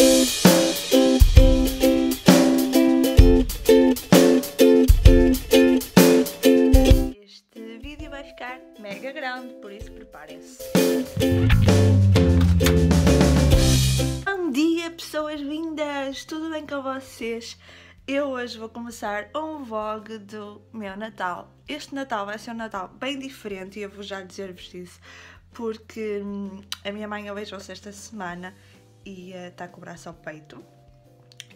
Este vídeo vai ficar mega grande, por isso preparem-se. Bom dia, pessoas lindas! Tudo bem com vocês? Eu hoje vou começar um vlog do meu Natal. Este Natal vai ser um Natal bem diferente e eu vou já dizer-vos isso, porque hum, a minha mãe aleijou-se esta semana e está uh, com o braço ao peito.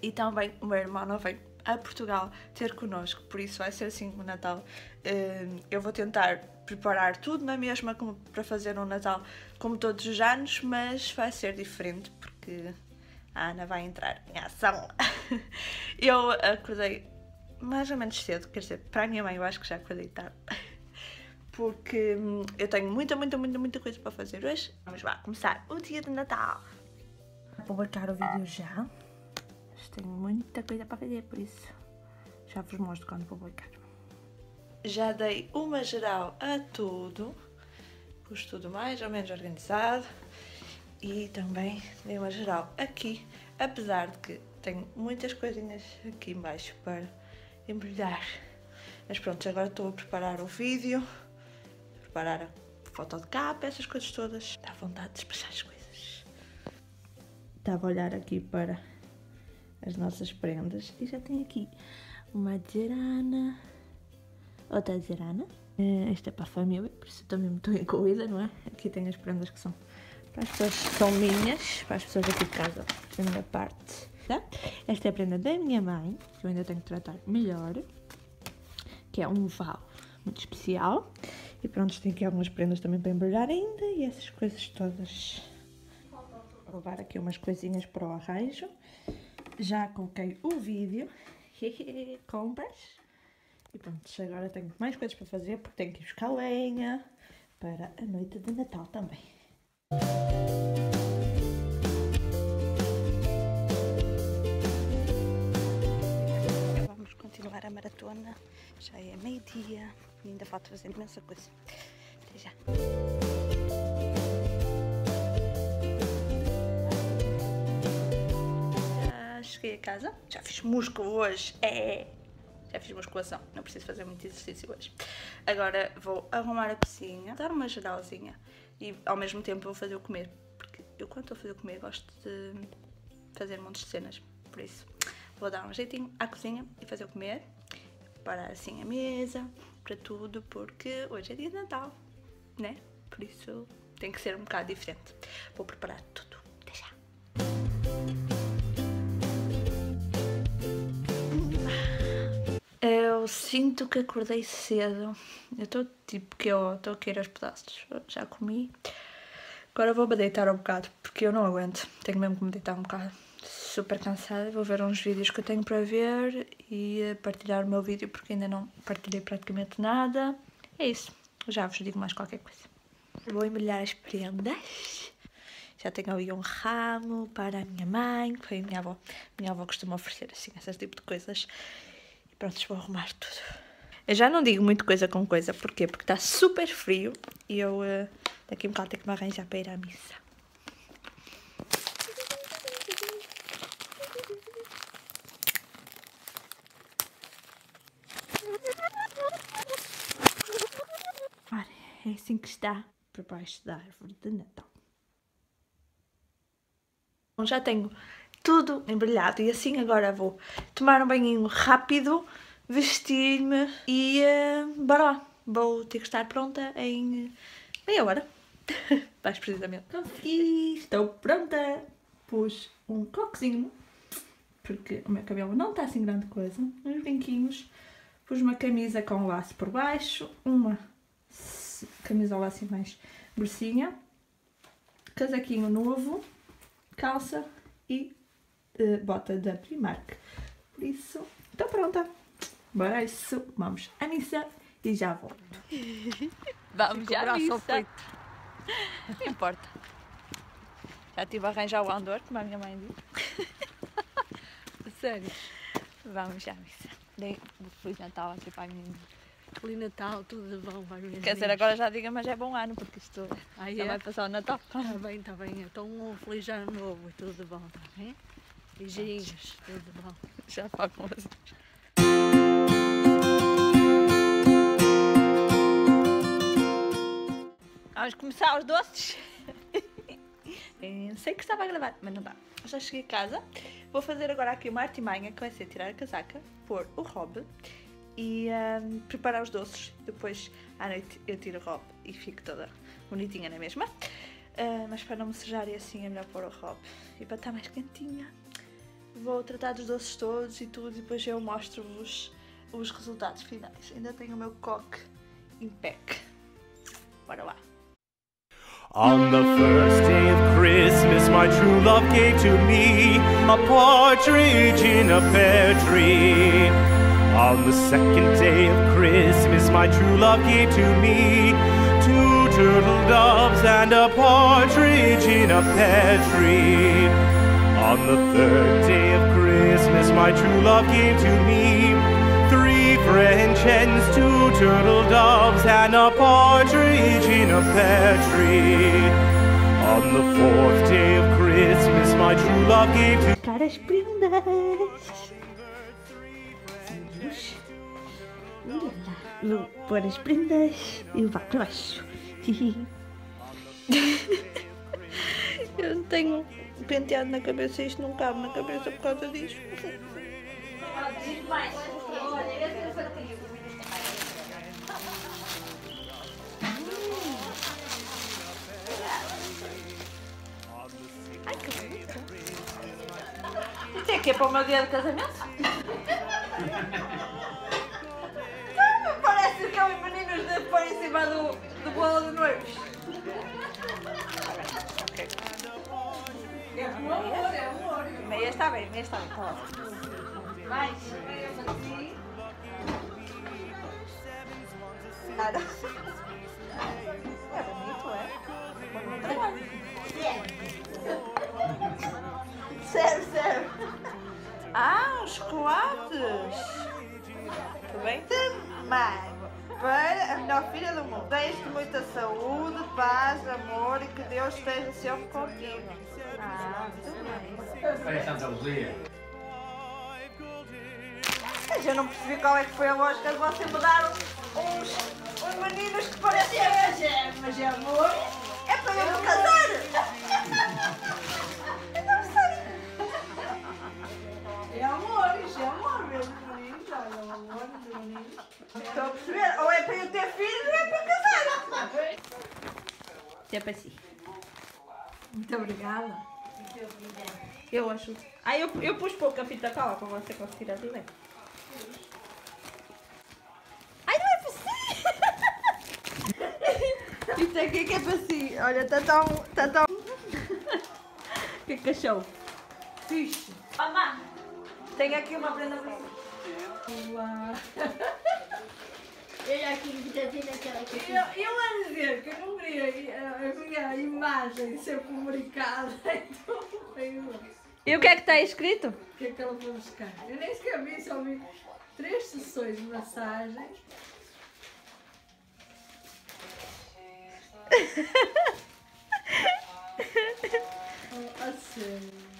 E também o meu irmão vem a Portugal ter connosco, por isso vai ser assim o Natal. Uh, eu vou tentar preparar tudo na mesma como para fazer um Natal como todos os anos, mas vai ser diferente porque a Ana vai entrar em ação. eu acordei mais ou menos cedo, quer dizer, para a minha mãe eu acho que já acordei tarde. Porque hum, eu tenho muita, muita, muita, muita coisa para fazer hoje. Vamos lá começar o dia de Natal. Vou publicar o vídeo já. Mas tenho muita coisa para fazer, por isso já vos mostro quando publicar. Já dei uma geral a tudo. Pus tudo mais ou menos organizado. E também dei uma geral aqui. Apesar de que tenho muitas coisinhas aqui embaixo para embrulhar. Mas pronto, agora estou a preparar o vídeo, preparar a foto de capa, essas coisas todas. Dá vontade de despachar as coisas. Estava a olhar aqui para as nossas prendas e já tem aqui uma zerana, outra zerana. Esta é para a família, por isso também me estou incluída, não é? Aqui tem as prendas que são para as pessoas que são minhas, para as pessoas aqui de casa, da minha parte. Tá? Esta é a prenda da minha mãe, que eu ainda tenho que tratar melhor, que é um val muito especial. E pronto, tem aqui algumas prendas também para embrulhar ainda e essas coisas todas. Levar aqui umas coisinhas para o arranjo. Já coloquei o vídeo. Compras. E pronto, agora tenho mais coisas para fazer porque tenho que ir buscar lenha para a noite de Natal também. Vamos continuar a maratona. Já é meio-dia e ainda falta fazer imensa coisa. Até já. Cheguei a casa. Já fiz músculo hoje. É! Já fiz musculação. Não preciso fazer muito exercício hoje. Agora vou arrumar a cozinha, dar uma geralzinha e ao mesmo tempo vou fazer o comer. Porque eu quando estou a fazer o comer gosto de fazer um monte de cenas. Por isso vou dar um jeitinho à cozinha e fazer o comer. Preparar assim a mesa para tudo, porque hoje é dia de Natal, né? Por isso tem que ser um bocado diferente. Vou preparar tudo. Eu sinto que acordei cedo. Eu estou tipo que eu estou a querer aos pedaços. Já comi. Agora vou-me deitar um bocado, porque eu não aguento. Tenho mesmo que me deitar um bocado. Super cansada. Vou ver uns vídeos que eu tenho para ver e partilhar o meu vídeo, porque ainda não partilhei praticamente nada. É isso. Já vos digo mais qualquer coisa. Vou embrulhar as prendas. Já tenho ali um ramo para a minha mãe, que foi a minha avó. Minha avó costuma oferecer assim, esse tipo de coisas. Pronto, vou arrumar tudo. Eu já não digo muito coisa com coisa, porquê? Porque está super frio e eu uh, daqui a um bocado tenho que me arranjar para ir à missa. Olha, é assim que está por baixo da árvore de Natal. Bom, já tenho tudo embrulhado e assim agora vou tomar um banhinho rápido, vestir-me e uh, bora lá. Vou ter que estar pronta em meia hora. Mais precisamente. E estou pronta. Pus um coquezinho, porque o meu cabelo não está assim grande coisa. Uns brinquinhos. Pus uma camisa com laço por baixo. Uma camisola assim mais grossinha. Casaquinho novo. Calça e uh, bota da Primark. Por isso, estou pronta. Bora isso, vamos à missa e já volto. Vamos já à missa. Não importa. Já estive a arranjar o andor, como a minha mãe disse. Sério. Vamos já à missa. Dei o Feliz Natal aqui para a minha Feliz Natal, tudo de bom para Quer dizer, agora já diga, mas é bom ano, porque isto Aí já é? vai passar o Natal. Está bem, está bem. Então um feliz ano novo e tudo de bom, está bem? Beijinhos, tudo bom. Já falo com vocês. Vamos começar os doces. Eu sei que estava a gravar, mas não dá. Já cheguei a casa. Vou fazer agora aqui uma artimanha que vai ser tirar a casaca, pôr o robe e ahm, preparar os doces. Depois à noite eu tiro o robe e fico toda bonitinha na mesma. Ah, mas para não me sujar e assim é melhor pôr o robe. E para estar mais quentinha, vou tratar dos doces todos e tudo e depois eu mostro-vos os resultados finais. Ainda tenho o meu coque em pack. Bora lá. On the first day of Christmas, my true love gave to me a partridge in a pear tree. On the second day of Christmas, my true love gave to me two turtle doves and a partridge in a pear tree. On the third day of Christmas, my true love gave to me three French hens, two turtle doves, and a partridge in a pear tree. On the fourth day of Christmas, my true love gave to Buscar as prendas. Vamos. Vou prendas e levar para baixo. Eu não tenho penteado na cabeça e isto não cabe na cabeça por causa disto. Isto é que é para o meu dia de casamento? Parece aqueles meninos de pôr em cima do, do bolo de noivos. Ok. É amor, é amor. Meia está bem, meia está bem, está ótimo. Mais. Nada. É bonito, é? Bom trabalho. Sério, sério. Ah, os chocolates. Que bem também. Para a melhor filha do mundo. Desejo-te muita saúde, paz, amor e que Deus esteja sempre contigo. Ah, muito bem. Santa Luzia. Mas eu não percebi qual é que foi a lógica de você mudar uns, uns meninos que pareciam. Mas é, mas é amor. É para eu me casar. É para si. Muito obrigada. Eu acho. Ah, eu, eu pus pouca fita cola para você conseguir abrir bem. Ai, não é para si! Isto aqui que é para si. Olha, está tão. Está tão. O que é que achou? Fixe. Mamá! Tenho aqui uma prenda para si. Uau. Olha aqui, vitamina aquela que Eu, eu dizer que eu não queria a, a minha imagem ser publicada, então veio. E o que é que está aí escrito? O que é que ela foi buscar? Eu nem sequer vi, só vi três sessões de massagem.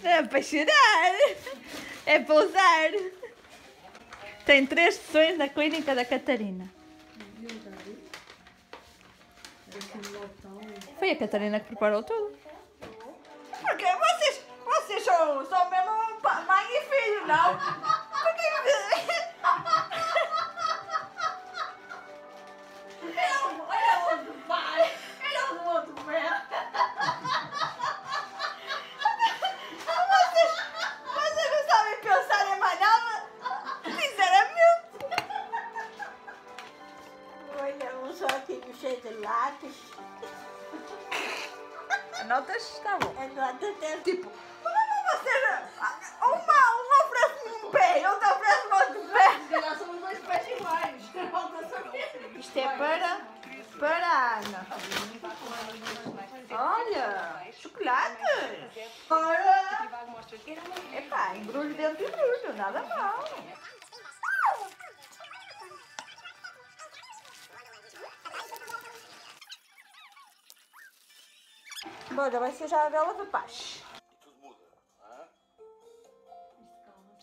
É para chorar! É para usar! Tem três sessões na clínica da Catarina. Foi a Catarina que preparou tudo. Porque vocês, vocês são, são mesmo pa- mãe e filho, não? Bora, vai ser já a vela da paz.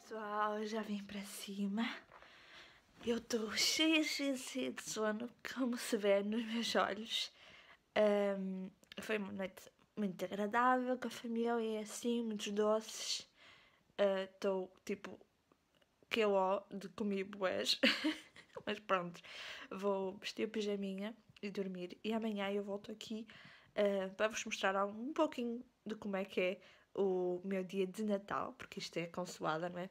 Pessoal, eu já vim para cima. Eu estou cheia, cheia, cheia de sono, como se vê nos meus olhos. Ahm, foi uma noite muito agradável com a família e assim, muitos doces. Estou tipo que ó de comer boés. Mas pronto, vou vestir a pijaminha e dormir. E amanhã eu volto aqui ah, para vos mostrar um pouquinho de como é que é o meu dia de Natal, porque isto é consoada, não é?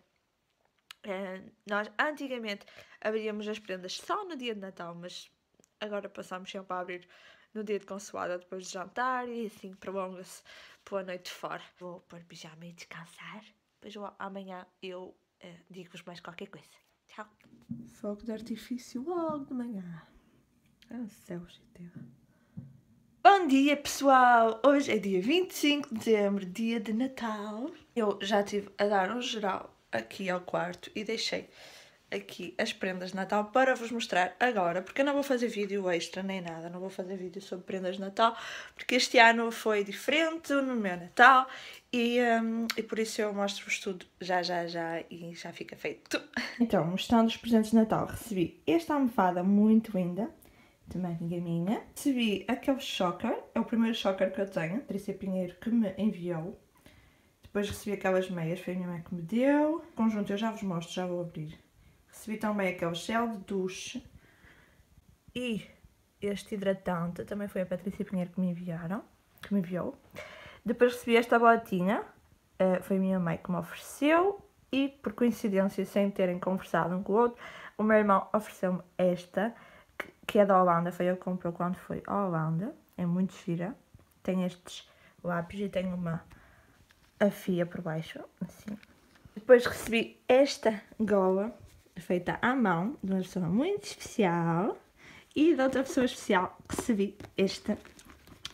Ah, nós antigamente abríamos as prendas só no dia de Natal, mas agora passamos sempre a abrir no dia de consoada depois de jantar e assim prolonga-se pela noite fora. Vou pôr pijama e descansar. Depois amanhã eu ah, digo-vos mais qualquer coisa. Tchau. Fogo de artifício logo de manhã. Ah, céus e terra. Bom dia, pessoal! Hoje é dia 25 de dezembro, dia de Natal. Eu já estive a dar um geral aqui ao quarto e deixei aqui as prendas de Natal para vos mostrar agora, porque eu não vou fazer vídeo extra nem nada, não vou fazer vídeo sobre prendas de Natal, porque este ano foi diferente no meu Natal e, hum, e por isso eu mostro-vos tudo já, já, já e já fica feito. Então, mostrando os presentes de Natal, recebi esta almofada muito linda, de amiga minha. Recebi aquele choker, é o primeiro choker que eu tenho, Patrícia Pinheiro que me enviou. Depois recebi aquelas meias, foi a minha mãe que me deu. Conjunto eu já vos mostro, já vou abrir. Recebi também aquele gel de duche e este hidratante, também foi a Patrícia Pinheiro que me enviaram, que me enviou. Depois recebi esta botinha, eh, foi a minha mãe que me ofereceu e por coincidência, sem terem conversado um com o outro, o meu irmão ofereceu-me esta, que, é da Holanda, foi eu que comprou quando foi à Holanda, é muito gira, tem estes lápis e tem uma afia por baixo, assim. Depois recebi esta gola, feita à mão, de uma pessoa muito especial, e de outra pessoa especial recebi esta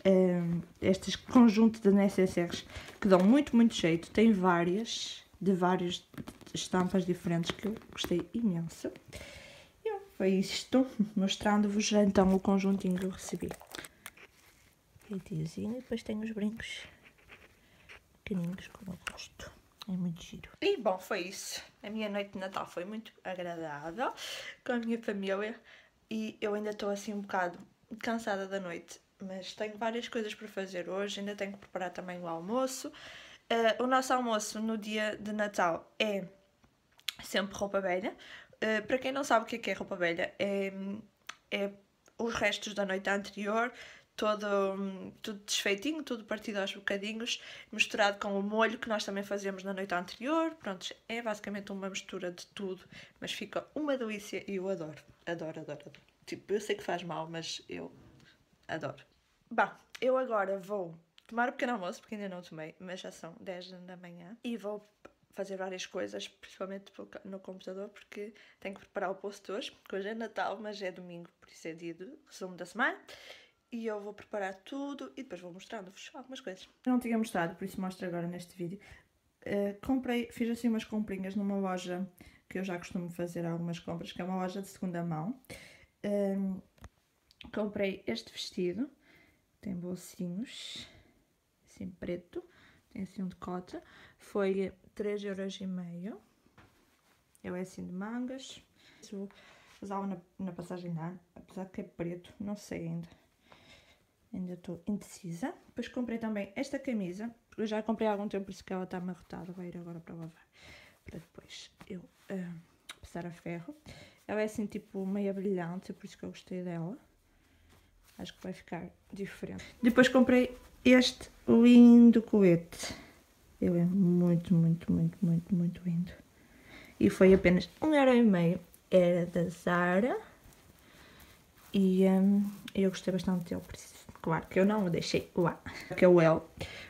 um, este conjunto de necessaires que dão muito, muito jeito. Tem várias, de várias estampas diferentes que eu gostei imenso. Foi isto, mostrando-vos então o conjuntinho que eu recebi. Kittyzinho, e depois tem os brincos pequenininhos com o rosto. É muito giro. E bom, foi isso. A minha noite de Natal foi muito agradável com a minha família e eu ainda estou assim um bocado cansada da noite, mas tenho várias coisas para fazer hoje. Ainda tenho que preparar também o almoço. Eh, o nosso almoço no dia de Natal é sempre roupa velha. Eh, para quem não sabe o que é, que é roupa velha, é, é os restos da noite anterior, todo, tudo desfeitinho, tudo partido aos bocadinhos, misturado com o molho que nós também fazemos na noite anterior. Pronto, é basicamente uma mistura de tudo, mas fica uma delícia e eu adoro, adoro, adoro, adoro. Tipo, eu sei que faz mal, mas eu adoro. Bom, eu agora vou tomar o pequeno almoço, porque ainda não tomei, mas já são 10 da manhã, e vou fazer várias coisas, principalmente no computador, porque tenho que preparar o post hoje, hoje é Natal, mas é domingo, por isso é dia de resumo da semana. E eu vou preparar tudo e depois vou mostrando-vos algumas coisas. Eu não tinha mostrado, por isso mostro agora neste vídeo. Uh, comprei, fiz assim umas comprinhas numa loja que eu já costumo fazer algumas compras, que é uma loja de segunda mão. Um, comprei este vestido, tem bolsinhos, assim preto, tem assim um decote, foi 3,5€. Eu é assim de mangas. Vou usá-lo na, na passagem de ano, apesar que é preto, não sei ainda ainda estou indecisa. Depois comprei também esta camisa, eu já comprei há algum tempo, por isso que ela está amarrotada, vai ir agora para lavar, para depois eu uh, passar a ferro. Ela é assim, tipo, meia brilhante, por isso que eu gostei dela. Acho que vai ficar diferente. Depois comprei este lindo colete. Ele é muito, muito, muito, muito, muito lindo. E foi apenas um euro e meio. Era da Zara. E um, eu gostei bastante dele, por isso Claro que eu não o deixei lá, que é o L.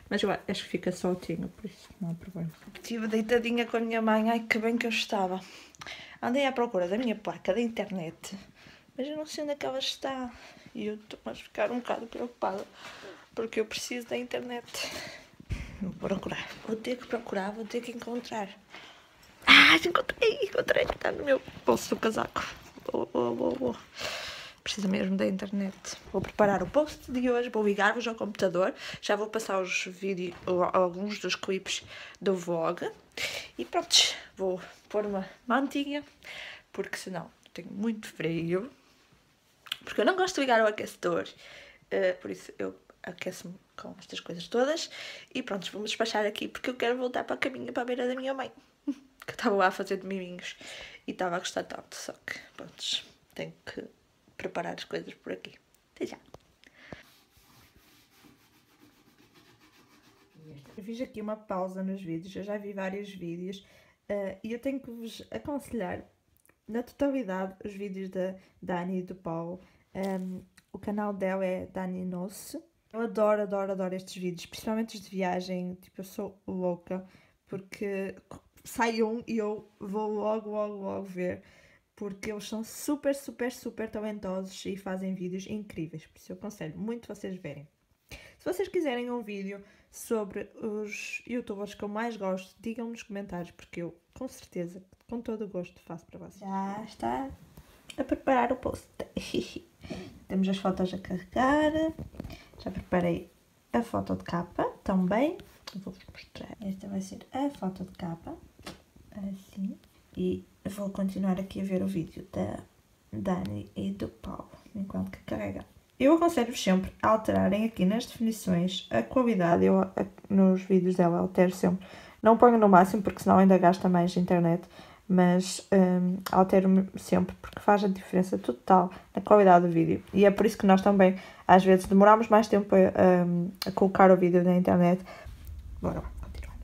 Mas eu acho que fica soltinho, por isso não há problema. Estive deitadinha com a minha mãe, ai que bem que eu estava. Andei à procura da minha placa da internet, mas eu não sei onde é que ela está. E eu estou a ficar um bocado preocupada, porque eu preciso da internet. Vou procurar, vou ter que procurar, vou ter que encontrar. Ah, encontrei, encontrei, está no meu bolso do casaco. Oh. precisa mesmo da internet. Vou preparar o post de hoje, vou ligar-vos ao computador, já vou passar os vídeos, alguns dos clipes do vlog e pronto, vou pôr uma mantinha, porque senão tenho muito frio, porque eu não gosto de ligar o aquecedor, uh, por isso eu aqueço-me com estas coisas todas e pronto, vamos despachar aqui porque eu quero voltar para a caminha para a beira da minha mãe, que estava lá a fazer de miminhos e estava a gostar tanto, só que pronto, tenho que preparar as coisas por aqui. Até já! Eu fiz aqui uma pausa nos vídeos, eu já vi vários vídeos uh, e eu tenho que vos aconselhar na totalidade os vídeos da Dani e do Paulo. Um, o canal dela é Dani Noce. Eu adoro, adoro, adoro estes vídeos, principalmente os de viagem. Tipo, eu sou louca porque sai um e eu vou logo, logo, logo ver. Porque eles são super, super, super talentosos e fazem vídeos incríveis. Por isso eu aconselho muito vocês verem. Se vocês quiserem um vídeo sobre os youtubers que eu mais gosto, digam nos comentários, porque eu, com certeza, com todo o gosto, faço para vocês. Já está a preparar o post. Temos as fotos a carregar. Já preparei a foto de capa também. Vou-vos mostrar. Esta vai ser a foto de capa. Assim. E vou continuar aqui a ver o vídeo da Dani e do Paulo, enquanto que carrega. Eu aconselho-vos sempre a alterarem aqui nas definições a qualidade. Eu nos vídeos dela altero sempre. Não ponho no máximo porque senão ainda gasta mais internet. Mas um, altero sempre porque faz a diferença total na qualidade do vídeo. E é por isso que nós também às vezes demoramos mais tempo a, um, a colocar o vídeo na internet. Bora lá, continuar.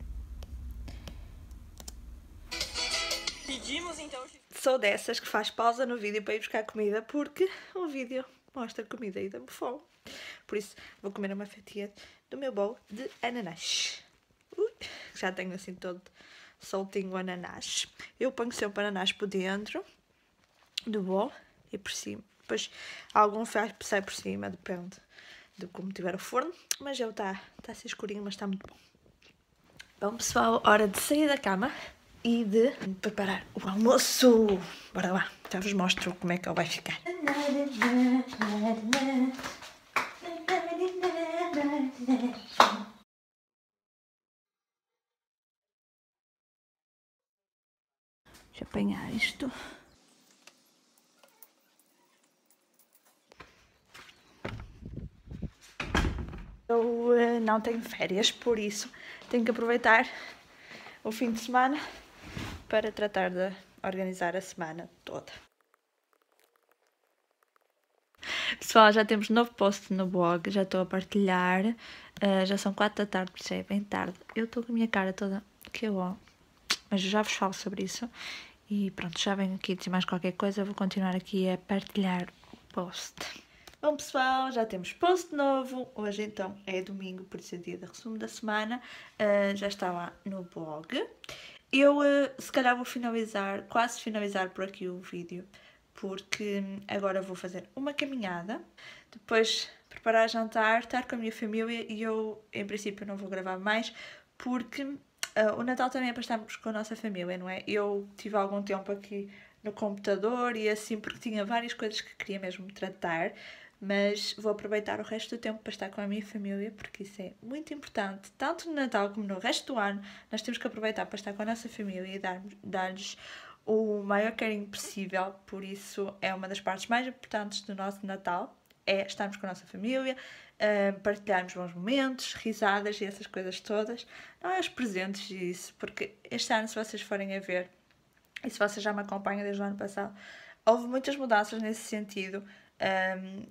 Pedimos então. Sou dessas que faz pausa no vídeo para ir buscar comida porque o vídeo mostra comida e dá-me fome. Por isso, vou comer uma fatia do meu bolo de ananás. Ui, já tenho assim todo soltinho o ananás. Eu ponho sempre o ananás por dentro do bolo e por cima. Depois algum sai por cima, depende de como tiver o forno. Mas já está tá assim escurinho, mas está muito bom. Bom pessoal, hora de sair da cama e de preparar o almoço. Bora lá, já vos mostro como é que ele vai ficar. Deixa eu apanhar isto. Eu uh, não tenho férias, por isso tenho que aproveitar o fim de semana para tratar de organizar a semana toda. Pessoal, já temos novo post no blog, já estou a partilhar. Uh, já são 4 da tarde, já é bem tarde. Eu estou com a minha cara toda que bom. Mas já vos falo sobre isso. E pronto, já venho aqui dizer mais qualquer coisa. Vou continuar aqui a partilhar o post. Bom pessoal, já temos post novo. Hoje então é domingo, por isso é dia de resumo da semana. Uh, já está lá no blog. Eu uh, se calhar vou finalizar, quase finalizar por aqui o vídeo, porque agora vou fazer uma caminhada, depois preparar jantar, estar com a minha família e eu em princípio não vou gravar mais, porque uh, o Natal também é para estarmos com a nossa família, não é? Eu tive algum tempo aqui no computador e assim porque tinha várias coisas que queria mesmo tratar, mas vou aproveitar o resto do tempo para estar com a minha família, porque isso é muito importante, tanto no Natal como no resto do ano. Nós temos que aproveitar para estar com a nossa família e dar-lhes o maior carinho possível, por isso é uma das partes mais importantes do nosso Natal, é estarmos com a nossa família, uh, partilharmos bons momentos, risadas e essas coisas todas, não é os presentes e isso, porque este ano, se vocês forem a ver, e se vocês já me acompanham desde o ano passado, houve muitas mudanças nesse sentido. Um,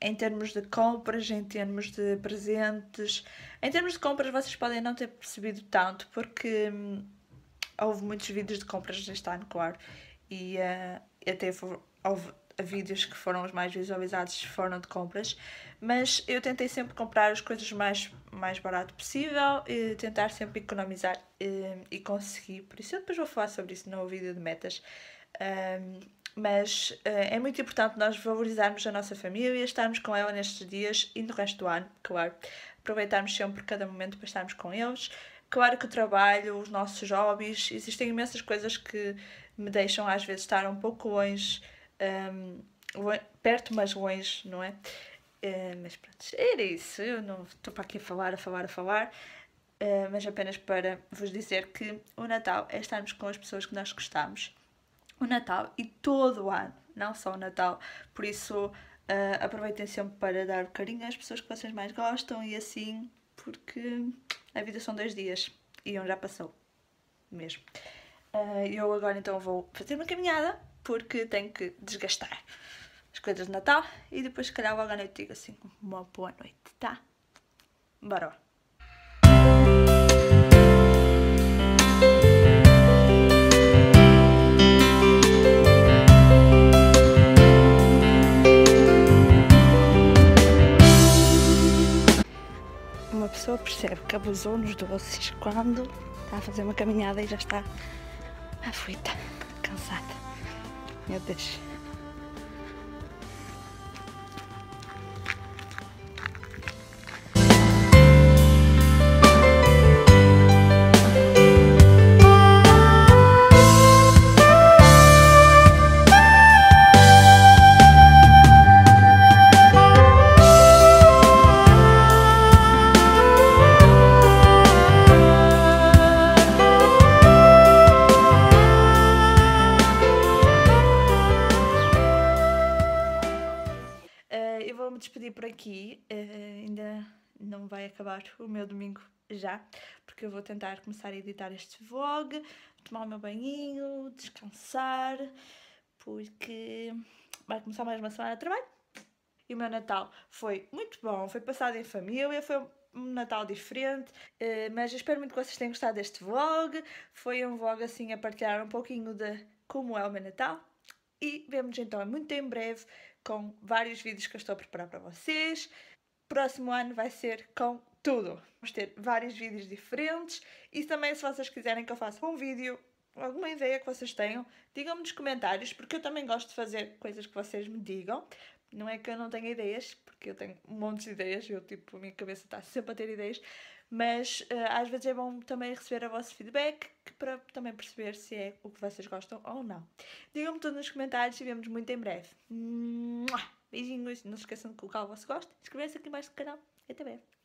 em termos de compras, em termos de presentes. Em termos de compras, vocês podem não ter percebido tanto, porque hum, houve muitos vídeos de compras este ano, claro, e uh, até houve vídeos que foram os mais visualizados foram de compras, mas eu tentei sempre comprar as coisas mais, mais barato possível e tentar sempre economizar e, hum, e consegui. Por isso, eu depois vou falar sobre isso no vídeo de metas. Um, mas uh, é muito importante nós valorizarmos a nossa família, estarmos com ela nestes dias e no resto do ano, claro. Aproveitarmos sempre cada momento para estarmos com eles. Claro que o trabalho, os nossos hobbies, existem imensas coisas que me deixam às vezes estar um pouco longe um, perto, mas longe, não é? Eh, mas pronto, era isso. Eu não estou para aqui a falar, a falar, a falar. eh, mas apenas para vos dizer que o Natal é estarmos com as pessoas que nós gostamos. O Natal e todo o ano, não só o Natal. Por isso, eh, aproveitem sempre para dar carinho às pessoas que vocês mais gostam e assim, porque a vida são dois dias e um já passou, mesmo. Eu agora então vou fazer uma caminhada porque tenho que desgastar as coisas de Natal e depois se calhar logo à noite digo assim uma boa noite, tá? Bora. Uma pessoa percebe que abusou nos doces quando está a fazer uma caminhada e já está aflita, cansada. Meu Deus. Já, porque eu vou tentar começar a editar este vlog, tomar o meu banhinho, descansar, porque vai começar mais uma semana de trabalho. E o meu Natal foi muito bom, foi passado em família, foi um Natal diferente, eh, mas eu espero muito que vocês tenham gostado deste vlog. Foi um vlog assim a partilhar um pouquinho de como é o meu Natal. E vemos então muito em breve com vários vídeos que eu estou a preparar para vocês. Próximo ano vai ser com tudo. Vamos ter vários vídeos diferentes e também se vocês quiserem que eu faça um vídeo, alguma ideia que vocês tenham, digam-me nos comentários, porque eu também gosto de fazer coisas que vocês me digam. Não é que eu não tenha ideias, porque eu tenho um monte de ideias, eu tipo, a minha cabeça está sempre a ter ideias, mas eh, às vezes é bom também receber o vosso feedback para também perceber se é o que vocês gostam ou não. Digam-me tudo nos comentários e vemos muito em breve. Beijinhos, não se esqueçam de colocar o vosso gosto, inscrevam-se aqui mais no canal e até breve.